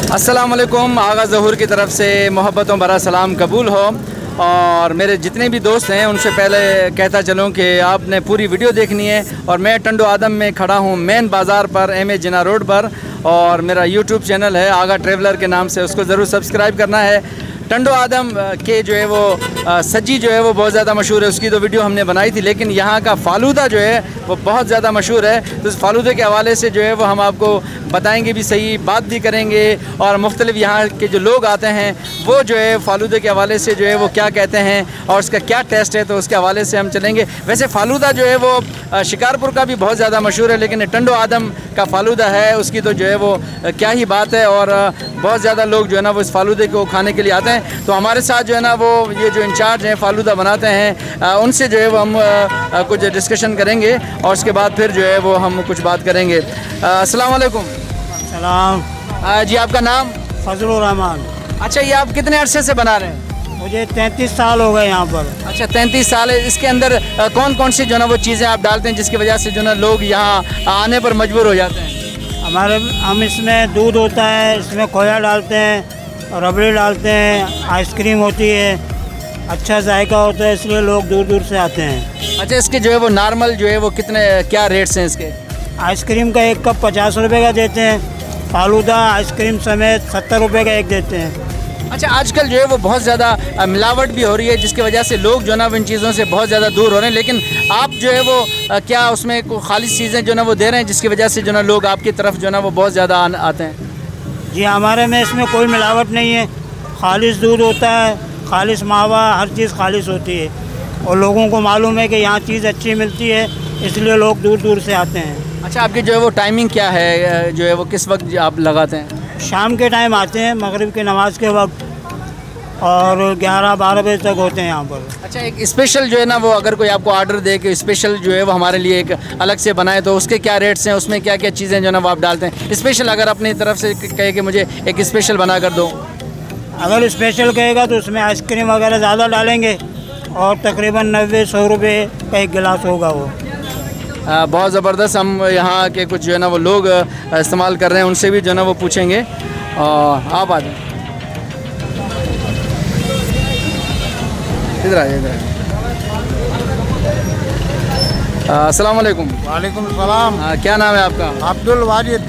वालेकुम आगा ज़हूर की तरफ़ से मोहब्बतों बरा सलाम कबूल हो। और मेरे जितने भी दोस्त हैं, उनसे पहले कहता चलूँ कि आपने पूरी वीडियो देखनी है और मैं टंडो आदम में खड़ा हूँ मेन बाज़ार पर, एम ए जिना रोड पर। और मेरा यूट्यूब चैनल है, आगा ट्रेवलर के नाम से, उसको ज़रूर सब्सक्राइब करना है। टंडो आदम के जो है वो सज्जी जो है वो बहुत ज़्यादा मशहूर है। उसकी तो वीडियो हमने बनाई थी, लेकिन यहाँ का फालूदा जो है वो बहुत ज़्यादा मशहूर है। तो उस फालूदे के हवाले से जो है वो हम आपको बताएँगे भी, सही बात भी करेंगे और मुख्तलिफ़ यहाँ के जो लोग आते हैं वो जो है फालूदे के हवाले से जो है वो क्या कहते हैं और उसका क्या टेस्ट है तो उसके हवाले से हम चलेंगे। वैसे फालूदा जो है वो शिकारपुर का भी बहुत ज़्यादा मशहूर है लेकिन टंडो आदम का फालूदा है उसकी तो जो है वो क्या ही बात है और बहुत ज़्यादा लोग जो है ना वो इस फालूदे को खाने के लिए आते हैं। तो हमारे साथ जो है ना वो ये जो इंचार्ज हैं फालूदा बनाते हैं उनसे जो है वो हम कुछ डिस्कशन करेंगे और उसके बाद फिर जो है वो हम कुछ बात करेंगे। असलकुम सलाम। जी आपका नाम? फजलरहमान अच्छा ये आप कितने अरसे से बना रहे हैं? मुझे तैंतीस साल हो गए यहाँ पर। अच्छा तैंतीस साल है इसके अंदर कौन कौन सी जो ना वो चीज़ें आप डालते हैं जिसकी वजह से जो ना लोग यहाँ आने पर मजबूर हो जाते हैं? हमारे हम इसमें दूध होता है इसमें खोया डालते हैं रबड़ी डालते हैं आइसक्रीम होती है अच्छा जायका होता है इसलिए लोग दूर दूर से आते हैं। अच्छा इसके जो है वो नॉर्मल जो है वो कितने क्या रेट्स हैं इसके? आइसक्रीम का एक कप पचास रुपये का देते हैं फालूदा आइसक्रीम समेत सत्तर रुपये का एक देते हैं। अच्छा आजकल जो है वो बहुत ज़्यादा मिलावट भी हो रही है जिसकी वजह से लोग जो ना इन चीज़ों से बहुत ज़्यादा दूर हो रहे हैं। लेकिन आप जो है वो क्या उसमें खालिश चीज़ें जो ना वो दे रहे हैं जिसकी वजह से जो ना लोग आपकी तरफ़ जो ना वो बहुत ज़्यादा आते हैं? जी हमारे में इसमें कोई मिलावट नहीं है। खालिश दूध होता है खालिश मावा हर चीज़ खालिश होती है। और लोगों को मालूम है कि यहाँ चीज़ अच्छी मिलती है इसलिए लोग दूर दूर से आते हैं। अच्छा आपकी जो है वो टाइमिंग क्या है जो है वो किस वक्त आप लगाते हैं? शाम के टाइम आते हैं मगरिब की नमाज़ के वक्त और 11 बारह बजे तक होते हैं यहाँ पर। अच्छा एक स्पेशल जो है ना वो अगर कोई आपको ऑर्डर दे कि स्पेशल जो है वो हमारे लिए एक अलग से बनाए तो उसके क्या रेट्स हैं उसमें क्या क्या चीज़ें जो है ना वो आप डालते हैं? स्पेशल अगर अपनी तरफ़ से कहे कि मुझे एक स्पेशल बना कर दो। अगर स्पेशल कहेगा तो उसमें आइसक्रीम वगैरह ज़्यादा डालेंगे और तकरीबन नब्बे सौ रुपये का एक गिलास होगा वो। बहुत ज़बरदस्त हम यहाँ के कुछ जो है ना वो लोग इस्तेमाल कर रहे हैं उनसे भी जो है ना वो पूछेंगे। और आप आ जाए इधर आइए इधर अस्सलाम वालेकुम वालेकुम सलाम। क्या नाम है आपका? अब्दुल वाजिद।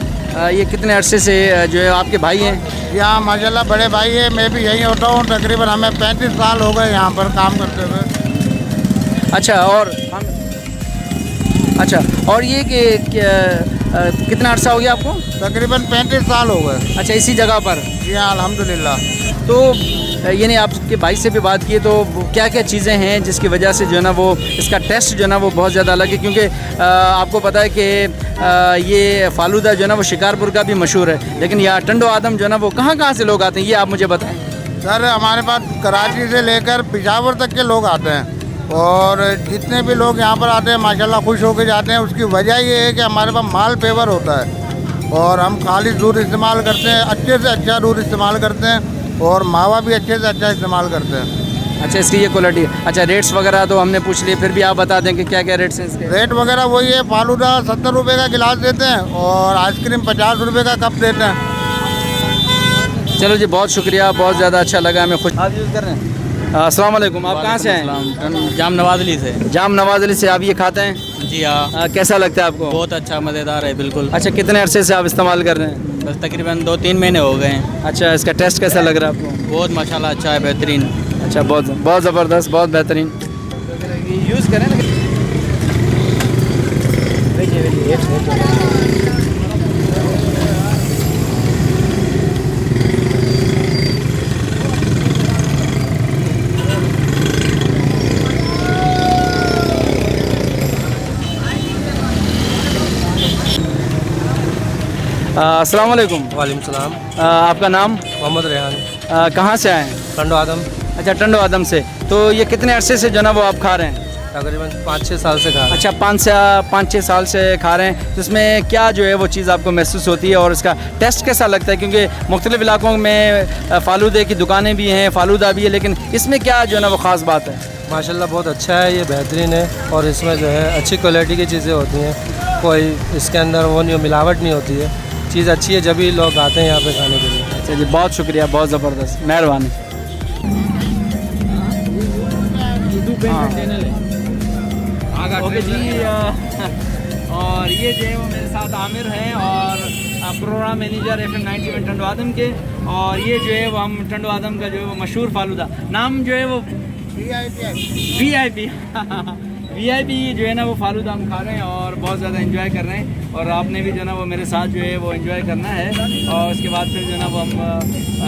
ये कितने अरसे से जो है आपके भाई हैं? यहाँ माशाल्लाह बड़े भाई है मैं भी यहीं होता हूँ तकरीबन हमें पैंतीस साल हो गए यहाँ पर काम करते हुए। अच्छा और? हम अच्छा और ये कि कितना अर्सा हो गया आपको? तकरीबन पैंतीस साल हो गए। अच्छा इसी जगह पर? जी हाँ अलहमदिल्ला तो यानी आपके भाई से भी बात की तो क्या क्या चीज़ें हैं जिसकी वजह से जो है ना वो इसका टेस्ट जो है ना वो बहुत ज़्यादा अलग है क्योंकि आपको पता है कि ये फालूदा जो है ना वो शिकारपुर का भी मशहूर है। लेकिन यहाँ टंडो आदम जो है ना वो कहाँ कहाँ से लोग आते हैं ये आप मुझे बताएँ। सर हमारे पास कराची से लेकर पिशावर तक के लोग आते हैं। और जितने भी लोग यहाँ पर आते हैं माशाल्लाह खुश होकर जाते हैं। उसकी वजह ये है कि हमारे पास माल पेवर होता है और हम खाली दूध इस्तेमाल करते हैं अच्छे से अच्छा दूध इस्तेमाल करते हैं और मावा भी अच्छे से अच्छा इस्तेमाल करते हैं। अच्छा इसकी ये क्वालिटी अच्छा रेट्स वगैरह तो हमने पूछ लिए फिर भी आप बता दें कि क्या क्या रेट्स हैं इसके? रेट वगैरह वही है फालूदा सत्तर रुपये का गिलास देते हैं और आइसक्रीम पचास रुपये का कप देते हैं। चलो जी बहुत शुक्रिया बहुत ज़्यादा अच्छा लगा हमें खुश आप यूज़ कर रहे हैं? अस्सलाम वालेकुम आप कहाँ से हैं? जाम नवाज़ अली से। जाम नवाज़ अली से आप ये खाते हैं? जी हाँ। कैसा लगता है आपको? बहुत अच्छा मज़ेदार है बिल्कुल। अच्छा कितने अरसे से आप इस्तेमाल कर रहे हैं? बस तकरीबन दो तीन महीने हो गए हैं। अच्छा इसका टेस्ट कैसा लग रहा है आपको? बहुत माशाल्लाह अच्छा है बेहतरीन। अच्छा बहुत बहुत ज़बरदस्त बहुत बेहतरीन। यूज़ करें अस्सलाम वालेकुम वालेकुम सलाम। आपका नाम? मोहम्मद रेहान। कहाँ से आए हैं? टंडो आदम। अच्छा टंडो आदम से। तो ये कितने अरसे से जो ना वो आप खा रहे हैं? तकरीबन पाँच छः साल से खा रहे हैं। अच्छा पाँच से पाँच छः साल से खा रहे हैं। तो इसमें क्या जो है वो चीज़ आपको महसूस होती है और इसका टेस्ट कैसा लगता है? क्योंकि मुख्तलिफ़ इलाकों में फालूदे की दुकानें भी हैं फालूदा भी है लेकिन इसमें क्या जो है ना वो ख़ास बात है? माशाल्लाह बहुत अच्छा है ये बेहतरीन है और इसमें जो है अच्छी क्वालिटी की चीज़ें होती हैं। कोई इसके अंदर वो नहीं मिलावट नहीं होती है। चीज़ अच्छी है जब भी लोग आते हैं यहाँ पे खाने के लिए। अच्छा जी बहुत शुक्रिया बहुत ज़बरदस्त मेहरबानी। हाँ। ओके जी और ये जो है वो मेरे साथ आमिर हैं और programme manager F M ninety one Tando Adam के और ये जो है वो हम टंडो आदम का जो है वो मशहूर फालूदा। नाम जो है वो V I P V I P जो है ना, वो फालूदा हम खा रहे हैं और बहुत ज़्यादा इन्जॉय कर रहे हैं। और आपने भी जो है ना, वो मेरे साथ जो है, वो इन्जॉय करना है। और उसके बाद फिर जो है ना, वो हम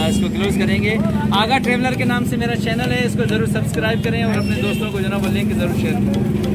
इसको क्लोज़ करेंगे। आगा ट्रेवलर के नाम से मेरा चैनल है, इसको ज़रूर सब्सक्राइब करें और अपने दोस्तों को जो है ना, वो लिंक ज़रूर शेयर करें।